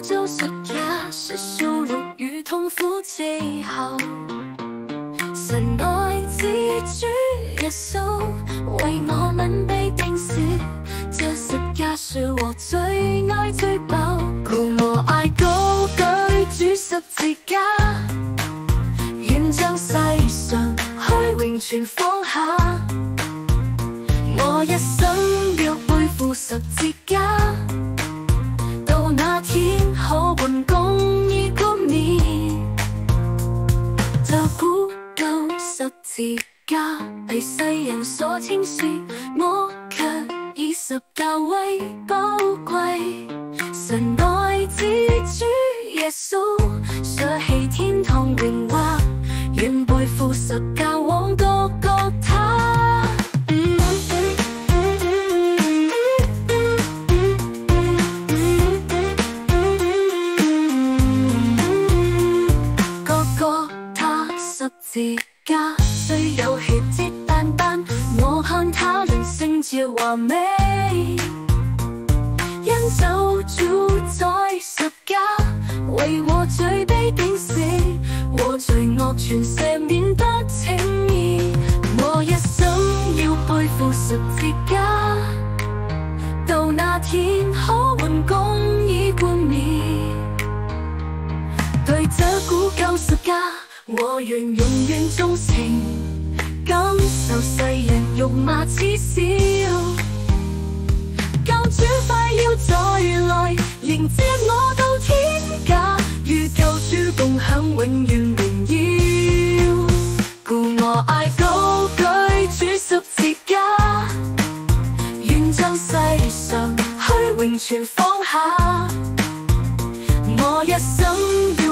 救赎也是羞辱与痛苦记号。神爱子主耶稣为我们被钉死，这十架是我最爱最宝，故我爱高举主十字架，愿将世上虚荣全放下。我一生要背负十字架，字架被世人所輕視，我卻以十架為寶貴。神爱子主耶穌，捨棄天堂榮華，願背負十架往各各他。個個他十字華美，因走主在十架，為我罪被釘死，我罪惡全赦免得稱義，我一生要背負十字架，到那天可換公義冠冕。對這古舊十架，我願永遠忠誠，感受世人辱罵恥笑。接我到天家，与旧书共享永远荣耀。故我爱高举主十字架，愿将世上虚荣全放下。我一生。